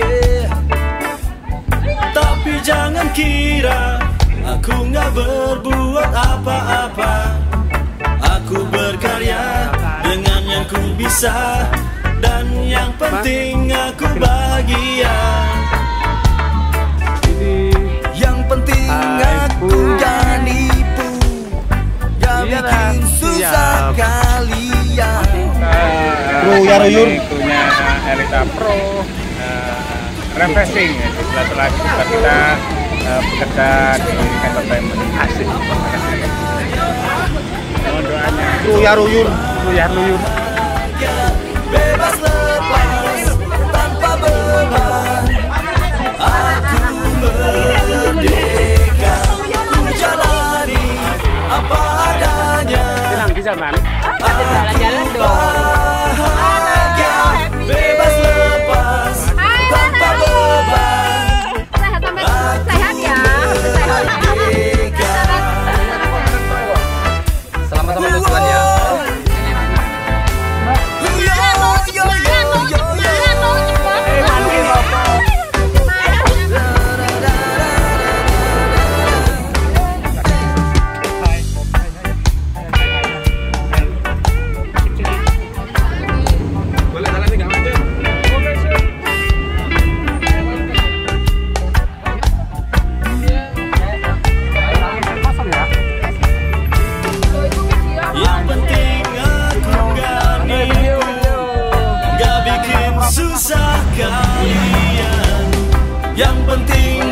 yeah. Tapi jangan kira Aku nggak berbuat apa-apa. Aku berkarya dengan yang ku bisa Dan yang penting aku bahagia. Yang penting aku gak nipu. Gak Iya, bikin susah kalian. Pro Yaruyur. Elita Pro Refreshing ya. Setelah setelah kita uh, bekerja di entertainment asik. Mohon doanya. Pro Yaruyur. Luyar luyur. Bebas lepas tanpa beban Aku merdeka Ku jalani apa adanya Senang di zaman. Jalan-jalan dong. Yang penting gak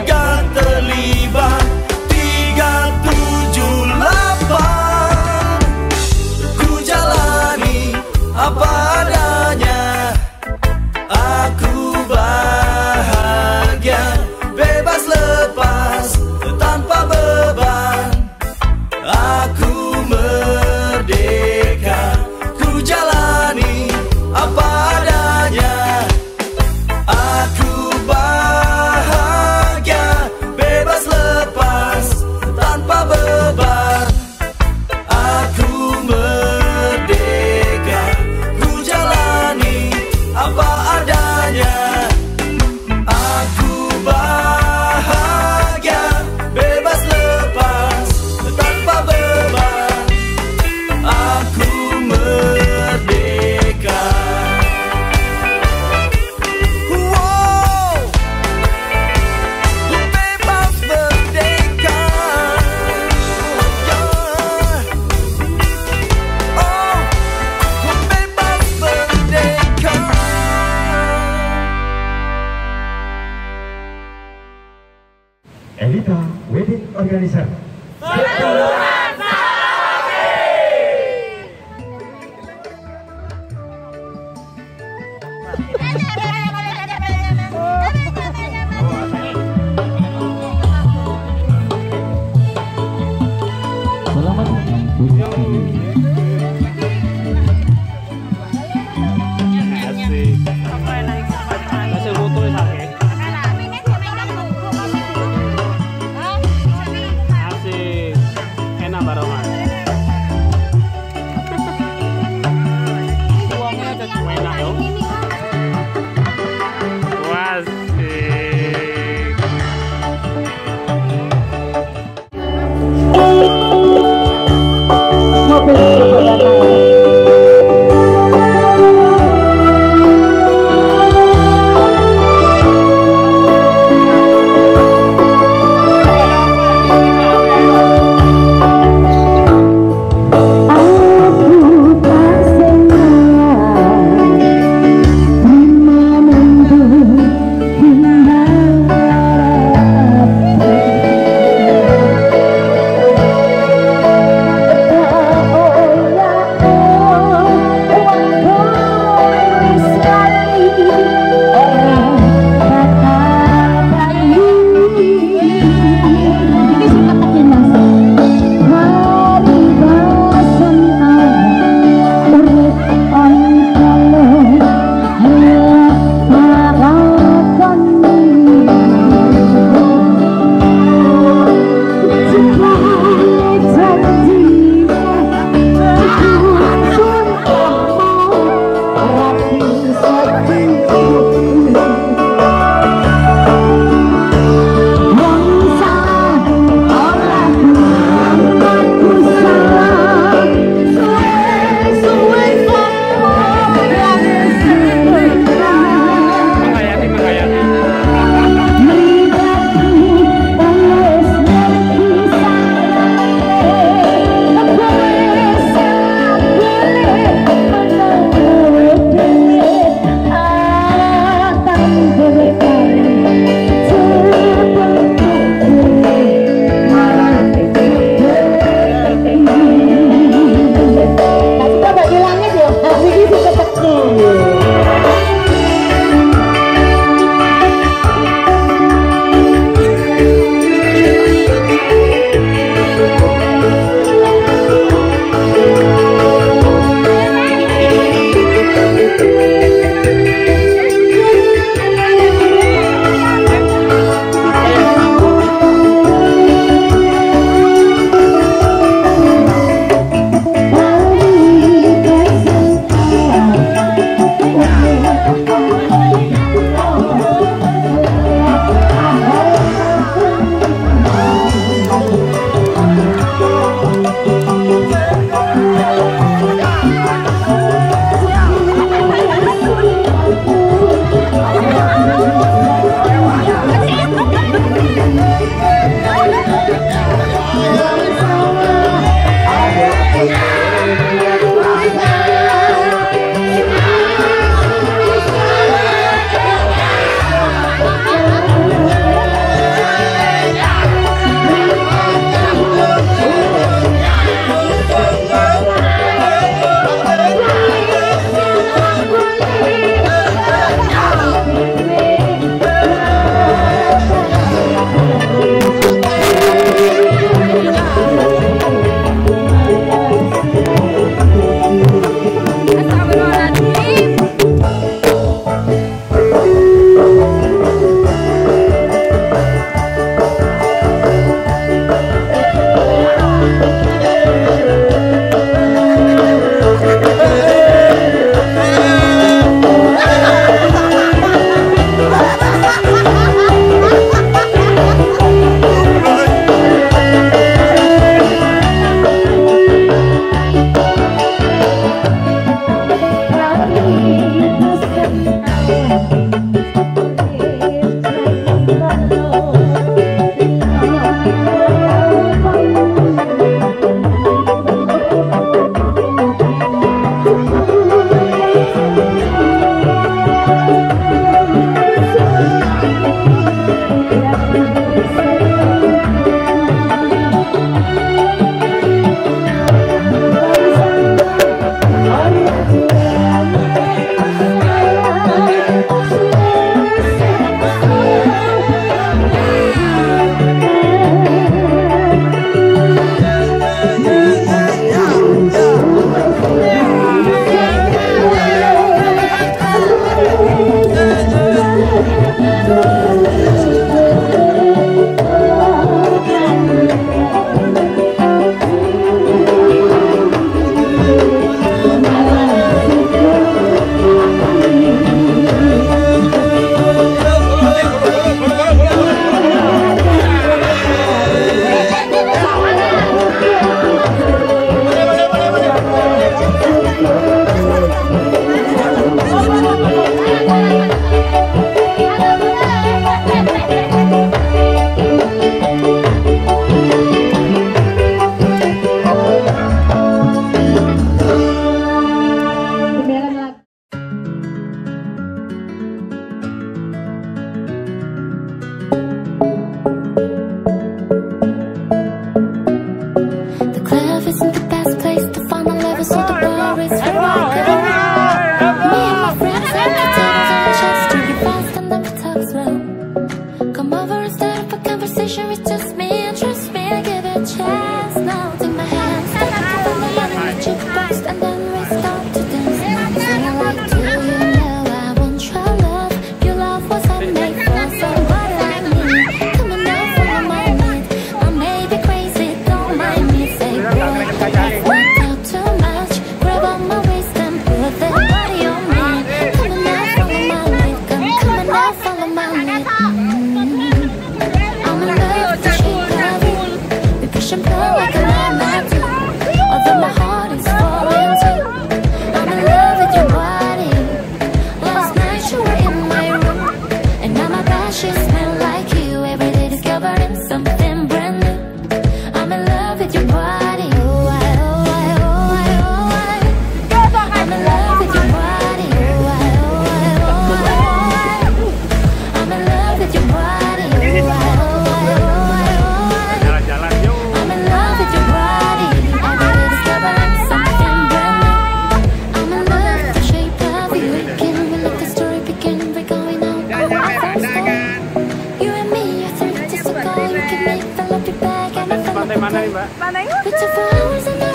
Mandarin, Mbak. Mandarin.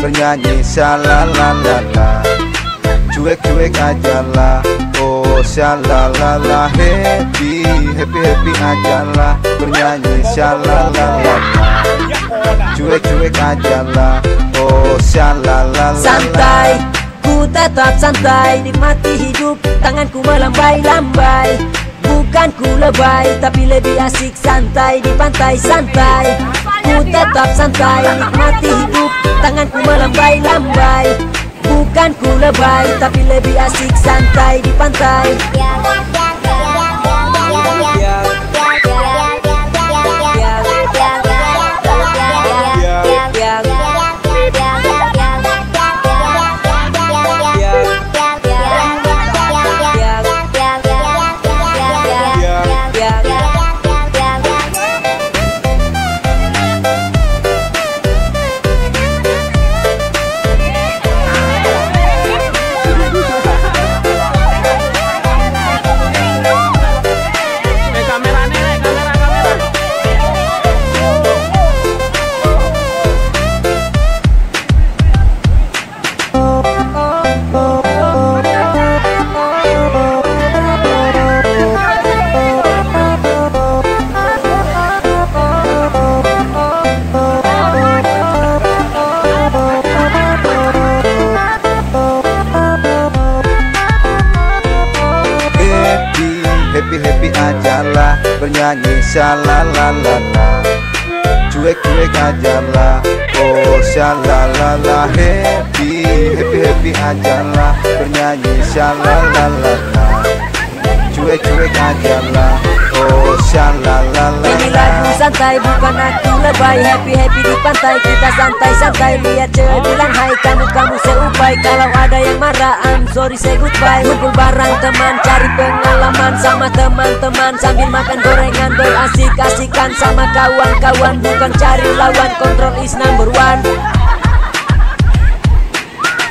Bernyanyi shalalalala Cuek-cuek ajalah Oh shalalala Happy, happy, happy ajalah Bernyanyi shalalalala Cuek-cuek ajalah Oh shalalala Santai, ku tetap santai Nikmati hidup, tanganku melambai-lambai Bukan ku lebay, tapi lebih asik santai Di pantai santai Ku tetap santai, nikmati hidup Tanganku melambai-lambai. Bukan ku lebay, tapi lebih asik santai Di pantai Shalalalala Cuek-cuek ajalah Oh shalalala Happy, happy, happy ajalah Bernyanyi shalalalala Cuek-cuek ajalah Oh shalalala Ini lagu santai bukan aku lebay Happy happy di pantai kita santai santai. Lihat cewek bilang hai kamu kamu seupai Kalau ada yang marah I'm sorry say goodbye. Kumpul barang teman cari pengalaman sama teman-teman. Sambil makan gorengan berasik-asikan sama kawan-kawan. Bukan cari lawan control is number one.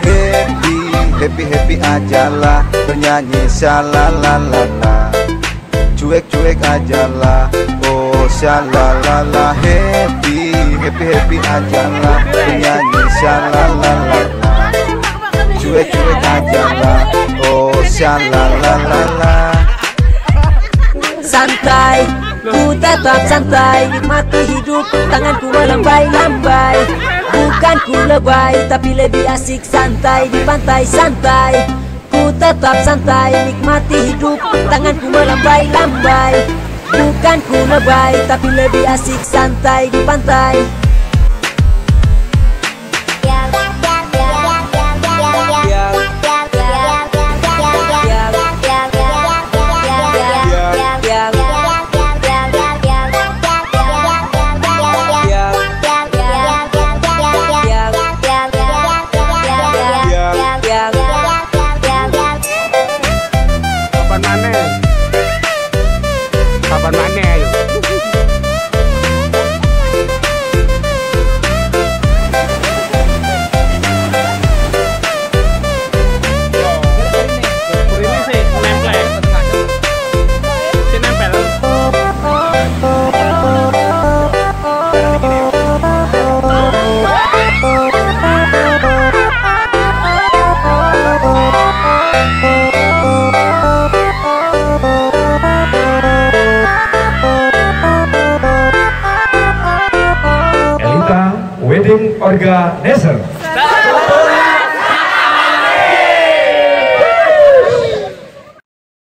Happy, happy, happy ajalah. Bernyanyi shalalalala Cuek-cuek ajalah Oh shalalala Happy, happy, happy ajalah Bernyanyi shalalalala Cuek-cuek ajalah Oh shalalala Santai, ku tetap santai Nikmati hidup, tanganku melambai-lambai. Bukan ku lebay, tapi lebih asik santai Di pantai santai tetap santai, nikmati hidup. Tanganku melambai-lambai Bukan ku lebay, tapi lebih asik santai Di pantai